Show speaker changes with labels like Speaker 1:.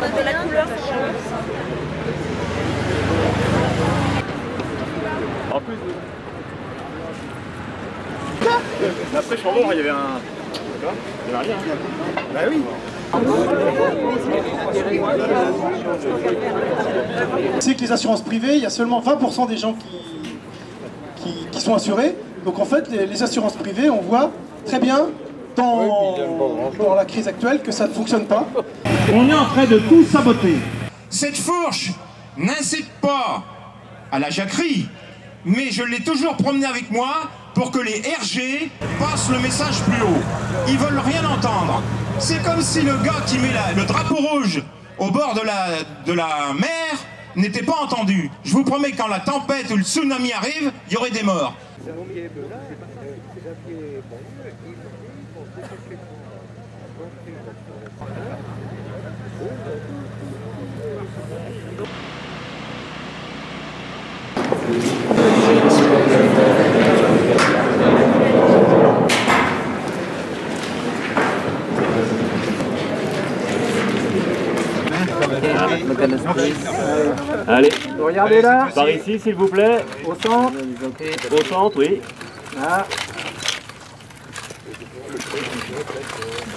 Speaker 1: de la couleur. En plus. Après, je il y avait un. Il n'y avait rien. Bah oui.
Speaker 2: C'est que les assurances privées, il y a seulement 20% des gens qui, qui, sont assurés. Donc en fait, les assurances privées, on voit très bien dans, dans la crise actuelle que ça ne fonctionne pas.
Speaker 3: On est en train de tout saboter.
Speaker 4: Cette fourche n'incite pas à la jacquerie, mais je l'ai toujours promené avec moi pour que les RG passent le message plus haut. Ils veulent rien entendre. C'est comme si le gars qui met la- le drapeau rouge au bord de la, de la mer n'était pas entendu. Je vous promets que quand la tempête ou le tsunami arrive, il y aurait des morts.
Speaker 5: Allez,
Speaker 6: Regardez là,
Speaker 5: par ici s'il vous plaît.
Speaker 6: au centre.
Speaker 5: Au centre, oui.
Speaker 6: Là le